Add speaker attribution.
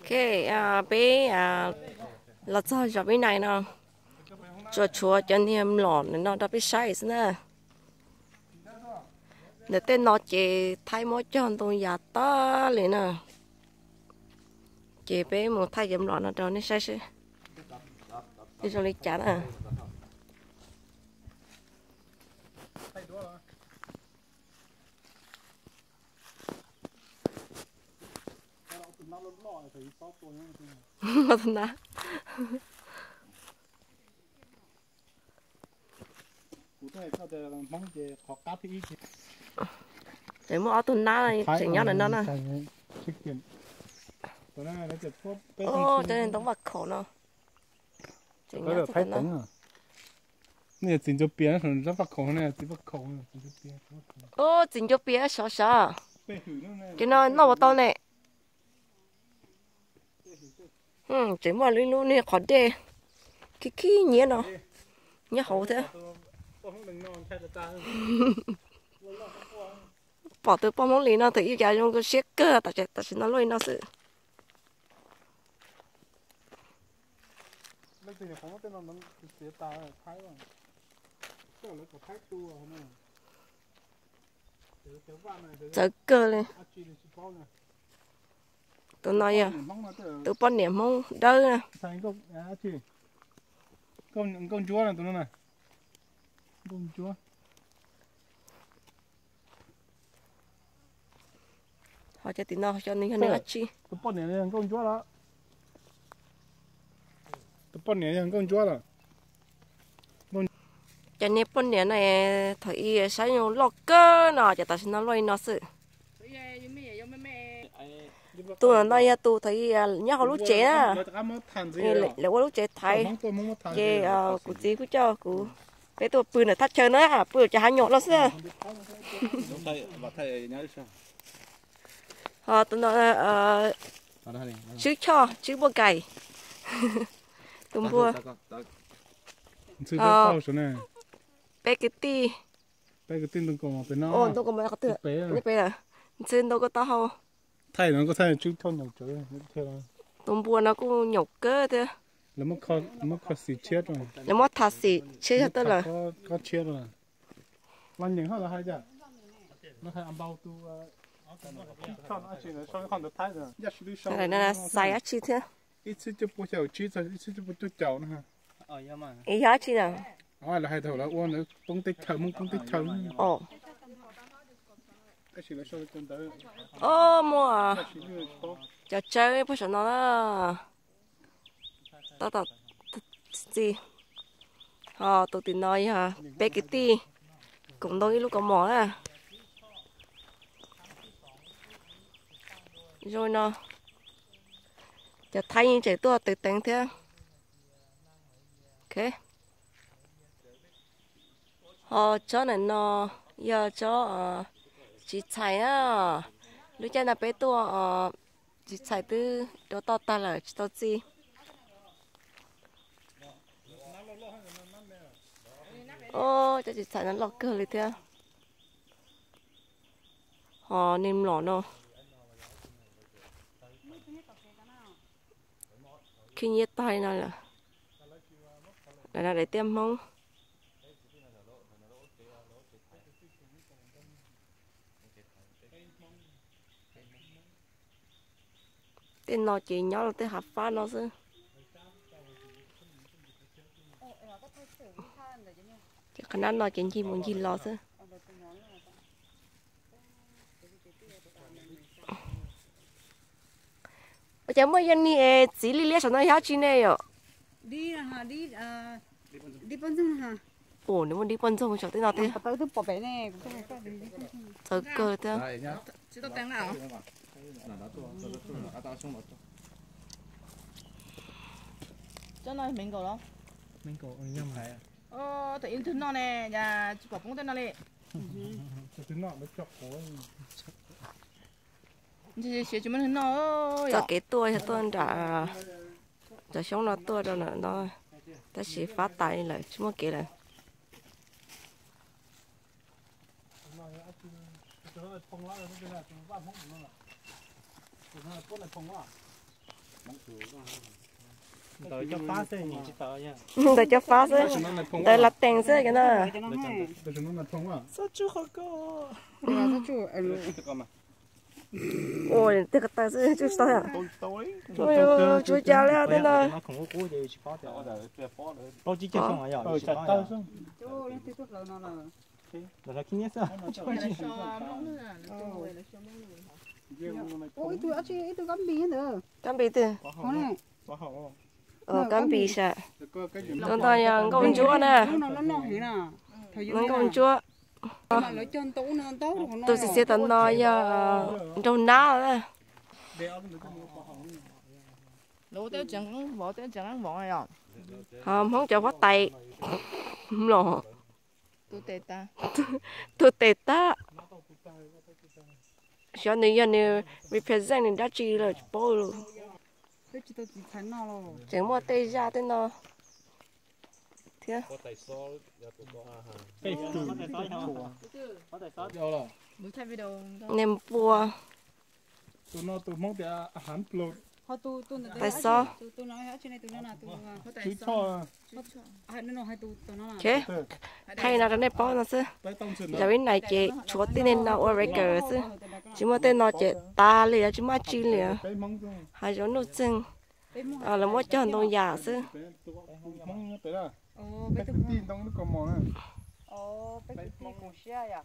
Speaker 1: ok à, bé à là cho cho bên này nó cho chúa, cho niệm lỏn nó đã bị sai nữa để tên nó chỉ thay mỗi chân tôi giả ta liền nè. Chỉ bé một thay dùm lỏn nó cho nó sai sai đi cho lấy chán à mà thằng nào để mua tuần na này chỉnh nhau là nó nè ô cho nên đóng vật khổ nó chỉnh nhau
Speaker 2: phải
Speaker 1: cho nó
Speaker 2: tấn à? Nè chỉnh cho biến rồi rất bắt khổ nè chỉ bắt khổ nè chỉnh cho biến
Speaker 1: ô chỉnh cho bia sợ sợ
Speaker 2: bé hử nó nè
Speaker 1: cái nó nó vào tao này ừ chỉ mà luôn luôn nè khó đê cái cái nhớ nó. Nhớ hậu thế. Bỏ từ bao món lì nó thì giờ dùng cái xe cơ tại tại tại nó lôi nó sự.
Speaker 2: Lúc thì không có tên nó nó sẽ ta thái rồi. Cái là có thái tu rồi nè cái van này
Speaker 1: giờ cơ lên
Speaker 2: à chỉ là chỉ bao nè
Speaker 1: tụi nó à tụi bọn niệm mong đỡ
Speaker 2: công à chỉ con con chúa này tụi nó này. Con chúa.
Speaker 1: Họ cho tụi nó cho nên nó chi.
Speaker 2: tụi bọn này là con chúa đó. Tụi bọn này là con chúa đó.
Speaker 1: Cho nên bọn niệm này thấy sao nhiều lọc cơ nó cho tại nó lôi nó sự tụi nó đây tụi thấy nhớ họ lúc trẻ à Ê, lại lại qua lúc trẻ thấy cái ờ cụ gì cũng cho cụ cái tụi bự này thắt nữa à bự cho hai nhọn nó xưa họ tụi nó ờ chứ cho chứ bò cày.
Speaker 2: Số này
Speaker 1: bé cái ti
Speaker 2: Bây cái tin đừng có mà phải nó
Speaker 1: ồ tôi có mà cái tựa
Speaker 2: bé à
Speaker 1: giờ trên đâu có không
Speaker 2: Thay nó có thay chú thôn nhỏ chỗ này Theo đó
Speaker 1: tụi bùa nó cũng nhục cơ thế.
Speaker 2: Là mất khó mất khó xì chết rồi.
Speaker 1: Nếu mà thật sự chơi cho tôi là.
Speaker 2: Có có chết rồi. Lần nhìn hết là hai chả Nó thay ăn bao tu nó là sau cái
Speaker 1: này là sai á chi thế.
Speaker 2: Ít chứ chứ bố chào chứ rồi ít chứ chứ bố chú chào nữa ha
Speaker 1: ý giá chi nào?
Speaker 2: Nói là hai thầu là uống nữa. Công tích mông công tích thở
Speaker 1: ồ
Speaker 2: Cái chỉ là sau cái chân tới
Speaker 1: ô mua à? Cho chơi bữa sau nó tao tao gì? Họ tụi tin nói ha bé cái ti cũng đôi lúc có mỏ à rồi nó. Cho thay như trẻ tua tự tính thế. Ok. Họ cho nên nó giờ cho ờ, chị chạy á lúc trên là bé tua ờ, chị chạy từ đó to ta là chị to gì ô cho chị chạy nó lọt cơ lên thế họ nem lỏ nó. Khi nhiệt tay nó là là để tiêm không tên nó chỉ nhỏ là tên hạt pha nó chứ chỉ khả năng nó chỉ gì muốn gì lo chứ ở chỗ mới dân đi chỉ lý lý sản nó hết chi này rồi
Speaker 3: đi hả đi à đi bắn rừng hả
Speaker 1: ồ nếu mà đi quân sông chẳng thế nào thế
Speaker 3: tới tôi bỏ bé này
Speaker 1: thở cơ thế
Speaker 3: chị tôi tăng nào cho nó mình cầu đó
Speaker 2: Mình có nhầm hại
Speaker 3: ờ tự in thứ nó nè nhà bỏ cũng tên nó
Speaker 2: tiếng nọ nó chọc có
Speaker 3: chị chị chúng mình nó
Speaker 1: cho cái tua cho tôi đã cho sống nó tua đâu nữa nó ta chỉ phát tài lại kể là
Speaker 2: đợi cho phá xe nhìn chỉ tờ nha
Speaker 1: đợi cho phá xe đợi là tiền xe cái
Speaker 2: nó là à
Speaker 3: sao chú khó có sao chú
Speaker 1: ôi tiếc cái tay xe chú sao à ôi ôi chú chào leo thế nào
Speaker 4: nó không có cú gì chỉ chơi không à giờ
Speaker 2: ờ tay
Speaker 4: ya
Speaker 2: xuống
Speaker 3: chú lên tiếp tục lâu nó là
Speaker 4: là là kinh nghiệm sao
Speaker 3: ôi tôi ăn chơi tôi gắm bì nữa
Speaker 1: cam bì từ.
Speaker 3: Có này.
Speaker 1: Ờ cam bì
Speaker 2: cái gì
Speaker 1: tao tao nhà công chúa nè.
Speaker 3: Nó nó nó
Speaker 1: nó công chúa.
Speaker 3: Nó rồi nó
Speaker 1: tôi sẽ sẽ tao nói ya trong ná đó.
Speaker 5: Lũ tiêu chẳng bỏ tiêu chẳng bỏ này rồi.
Speaker 1: Không không cho phát tay. Không lò
Speaker 5: tôi tệ ta.
Speaker 1: Tôi tệ ta cho nên giờ này represent nên đã chỉ là
Speaker 3: nó rồi
Speaker 1: chẳng mua tê ra thế nào thế nem bùa
Speaker 2: tụi nó tụi mong để hán plot.
Speaker 3: họ tu tu
Speaker 1: tại sao?
Speaker 3: nó
Speaker 2: cho.
Speaker 3: Nó nó
Speaker 1: thế thay nào cái này bao nó chứ. Giờ bên này chị chúa tên nên nào ở cái chứ. chỉ mà tên nó chị ta liền chỉ mà chi liền hai chỗ nút chân à là mỗi chỗ đông giả chứ.
Speaker 3: ồ bây
Speaker 2: tin tông nó còn mòn à?
Speaker 3: Ồ bây giờ cũng xe à